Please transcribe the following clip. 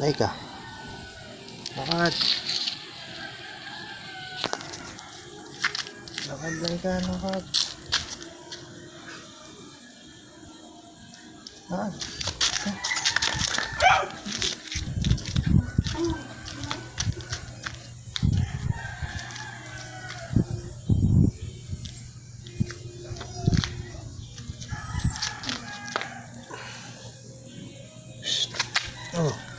Lay ka. Lakad. Lakad, lay ka, lakad. Lakad. Oh.